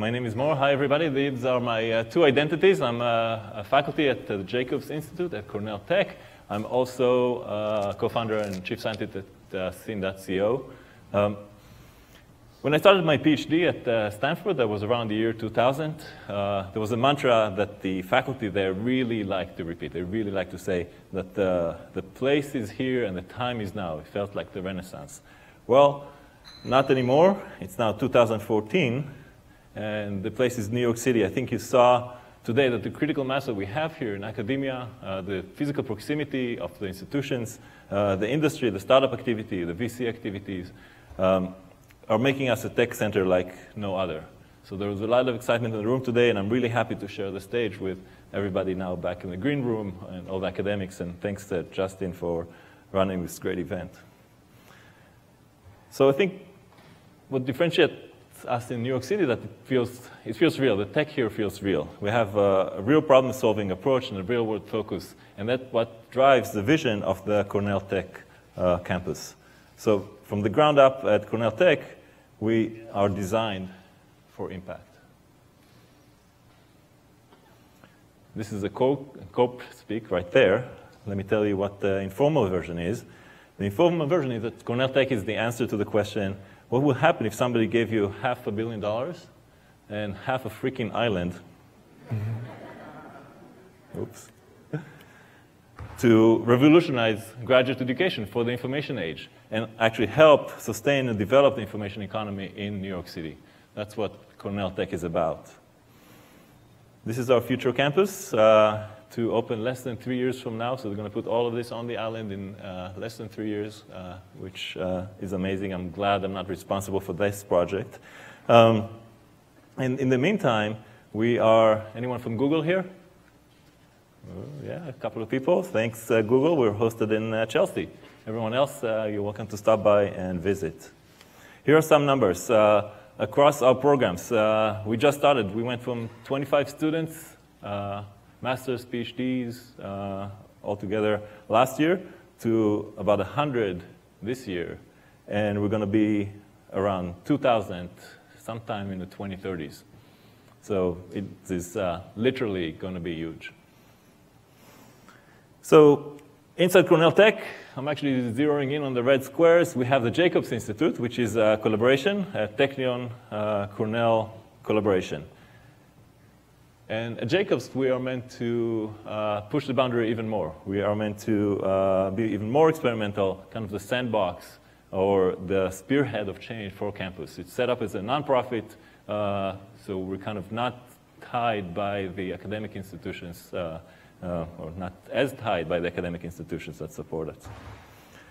My name is Mor. Hi, everybody. These are my uh, two identities. I'm uh, a faculty at the Jacobs Institute at Cornell Tech. I'm also uh, co-founder and chief scientist at uh, Seen.co. Um, when I started my PhD at uh, Stanford, that was around the year 2000, uh, there was a mantra that the faculty there really liked to repeat. They really liked to say that the place is here and the time is now. It felt like the Renaissance. Well, not anymore. It's now 2014 and the place is New York City. I think you saw today that the critical mass that we have here in academia, uh, the physical proximity of the institutions, uh, the industry, the startup activity, the VC activities, um, are making us a tech center like no other. So there was a lot of excitement in the room today, and I'm really happy to share the stage with everybody now back in the green room and all the academics, and thanks to Justin for running this great event. So I think what differentiates us in New York City that it feels, it feels real. The tech here feels real. We have a, real problem-solving approach and a real-world focus, and that's what drives the vision of the Cornell Tech uh, campus. So from the ground up at Cornell Tech, we are designed for impact. This is a COPE speak right there. Let me tell you what the informal version is. The informal version is that Cornell Tech is the answer to the question, what would happen if somebody gave you half a billion dollars and half a freaking island? Oops. to revolutionize graduate education for the information age and actually help sustain and develop the information economy in New York City. That's what Cornell Tech is about. This is our future campus. Uh, to open less than three years from now. So we're going to put all of this on the island in uh, less than three years, uh, which uh, is amazing. I'm glad I'm not responsible for this project. Um, and in the meantime, we are, anyone from Google here? Oh, yeah, a couple of people. Thanks, uh, Google. We're hosted in uh, Chelsea. Everyone else, uh, you're welcome to stop by and visit. Here are some numbers. across our programs, we just started. We went from 25 students master's, PhDs uh, altogether last year to about 100 this year. And we're going to be around 2,000 sometime in the 2030s. So it is uh, literally going to be huge. So inside Cornell Tech, I'm actually zeroing in on the red squares. We have the Jacobs Institute, which is a collaboration, a Technion uh, Cornell collaboration. And at Jacobs, we are meant to uh, push the boundary even more. We are meant to uh, be even more experimental, kind of the sandbox or the spearhead of change for campus. It's set up as a nonprofit, uh, so we're kind of not tied by the academic institutions, uh, uh, or not as tied by the academic institutions that support us.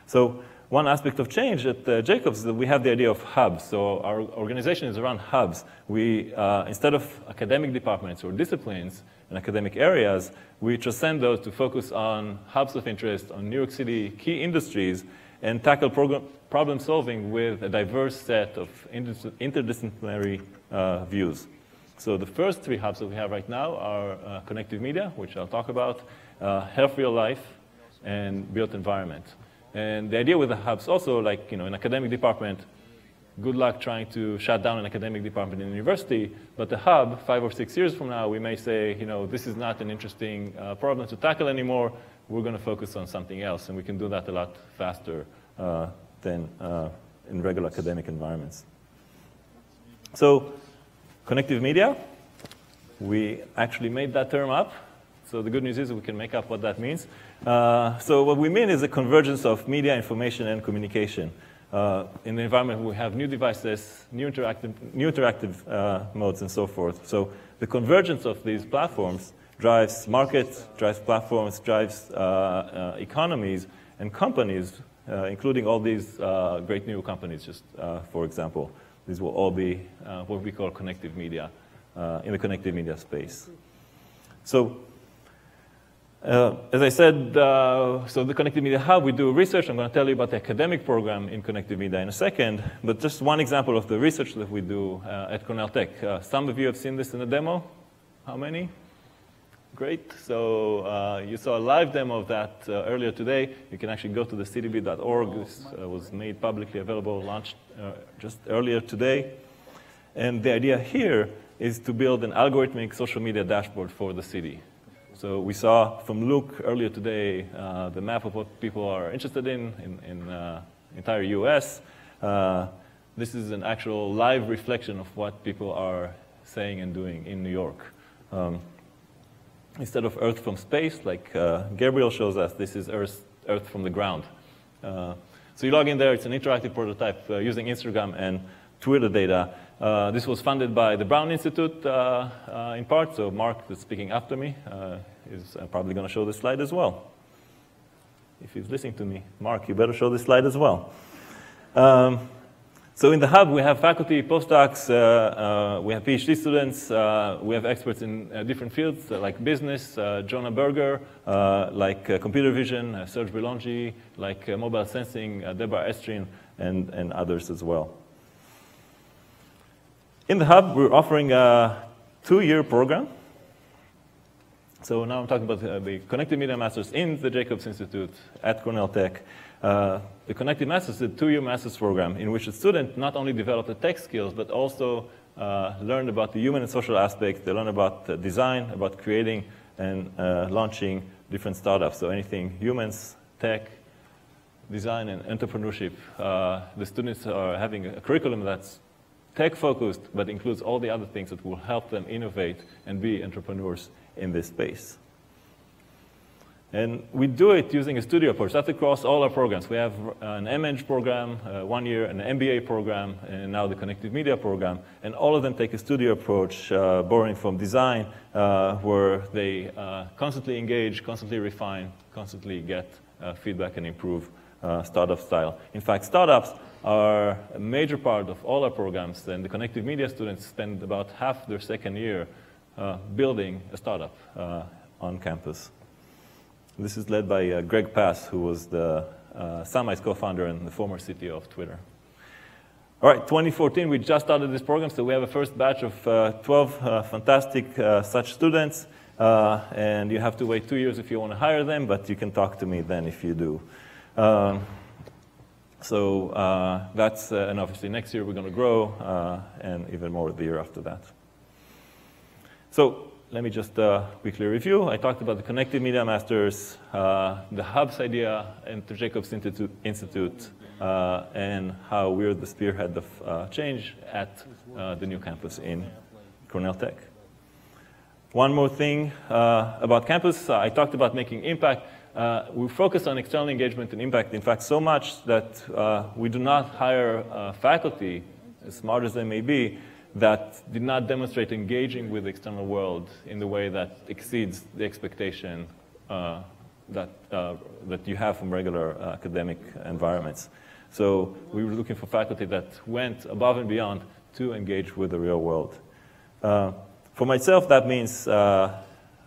So one aspect of change at uh, Jacobs is that we have the idea of hubs. So our organization is around hubs. We, uh, instead of academic departments or disciplines and academic areas, we transcend those to focus on hubs of interest, on New York City key industries, and tackle problem solving with a diverse set of interdisciplinary uh, views. So the first three hubs that we have right now are uh, connective media, which I'll talk about, uh, healthier life, and built environment. And the idea with the hubs also, like, you know, an academic department, good luck trying to shut down an academic department in a university, but the hub, five or six years from now, we may say, you know, this is not an interesting uh, problem to tackle anymore, we're going to focus on something else, and we can do that a lot faster uh, than uh, in regular academic environments. So, connective media, we actually made that term up. So the good news is we can make up what that means. Uh, so what we mean is a convergence of media, information, and communication. Uh, in the environment, we have new devices, new interactive, new interactive uh, modes, and so forth. So the convergence of these platforms drives markets, drives platforms, drives uh, uh, economies, and companies, uh, including all these great new companies, just for example. These will all be what we call connective media in the connective media space. So uh, as I said, uh, so the Connective Media Hub, we do research. I'm going to tell you about the academic program in Connective Media in a second. But just one example of the research that we do uh, at Cornell Tech. Uh, some of you have seen this in the demo. How many? Great. So uh, you saw a live demo of that uh, earlier today. You can actually go to the cdb.org. This was made publicly available, launched just earlier today. And the idea here is to build an algorithmic social media dashboard for the city. So we saw from Luke earlier today uh, the map of what people are interested in in, in uh, entire US. Uh, this is an actual live reflection of what people are saying and doing in New York. Um, instead of Earth from space, like uh, Gabriel shows us, this is Earth, Earth from the ground. Uh, so you log in there, it's an interactive prototype uh, using Instagram and Twitter data. Uh, this was funded by the Brown Institute uh, uh, in part, so Mark, that's speaking after me, uh, is uh, probably going to show this slide as well. If he's listening to me, Mark, you better show this slide as well. Um, so in the hub, we have faculty, postdocs, uh, we have PhD students, we have experts in different fields like business, Jonah Berger, like computer vision, Serge Belongie, like mobile sensing, Deborah Estrin, and, and others as well. In the hub, we're offering a two-year program. So now I'm talking about uh, the Connective Media Masters in the Jacobs Institute at Cornell Tech. Uh, the Connective Masters is a two-year master's program in which a student not only developed the tech skills, but also uh, learned about the human and social aspects. They learn about design, about creating and uh, launching different startups. So anything humans, tech, design, and entrepreneurship. Uh, the students are having a curriculum that's tech-focused, but includes all the other things that will help them innovate and be entrepreneurs in this space. And we do it using a studio approach. That's across all our programs. We have an MEng program, uh, one year, an MBA program, and now the Connective Media program. And all of them take a studio approach, uh, borrowing from design, uh, where they uh, constantly engage, constantly refine, constantly get uh, feedback and improve uh, startup style. In fact, startups are a major part of all our programs, and the connective media students spend about half their second year uh, building a startup uh, on campus. This is led by uh, Greg Pass, who was the uh, Summize co-founder and the former CTO of Twitter. All right, 2014, we just started this program, so we have a first batch of uh, 12 uh, fantastic uh, such students, and you have to wait two years if you want to hire them, but you can talk to me then if you do. Um, so uh, that's, uh, and obviously next year we're going to grow, uh, and even more the year after that. So let me just uh, quickly review. I talked about the Connective Media Masters, uh, the Hubs idea, and the Jacobs Institute, uh, and how we're the spearhead of change at the new campus in Cornell Tech. One more thing about campus. I talked about making impact. Uh, we focus on external engagement and impact, in fact, so much that uh, we do not hire uh, faculty, as smart as they may be, that did not demonstrate engaging with the external world in the way that exceeds the expectation uh, that, uh, that you have from regular uh, academic environments. So we were looking for faculty that went above and beyond to engage with the real world. for myself, that means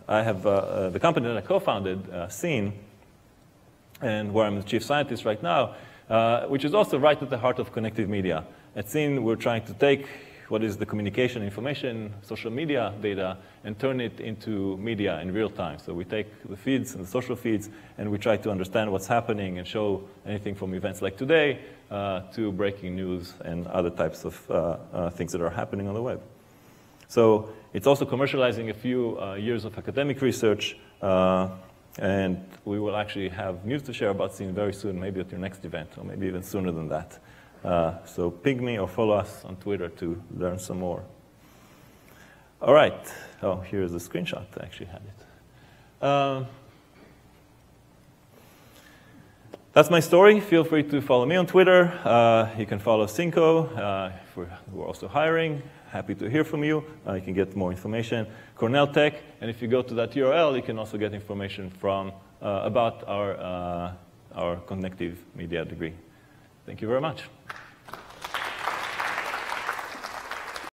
I have uh, uh, the company that I co-founded, uh, Seen, and where I'm the chief scientist right now, uh, which is also right at the heart of connective media. At Seen, we're trying to take what is the communication, information, social media data, and turn it into media in real time. So we take the feeds and the social feeds, and we try to understand what's happening and show anything from events like today uh, to breaking news and other types of uh, things that are happening on the web. So it's also commercializing a few uh, years of academic research, uh, and we will actually have news to share about Seen very soon, maybe at your next event, or maybe even sooner than that. Uh, so ping me or follow us on Twitter to learn some more. All right. Oh, here's a screenshot. I actually had it. Um, that's my story. Feel free to follow me on Twitter. Uh, you can follow Seen.co. Uh, we're, we're also hiring happy to hear from you. Uh, you can get more information. Cornell Tech, and if you go to that URL, you can also get information from, uh, about our, uh, our connective media degree. Thank you very much.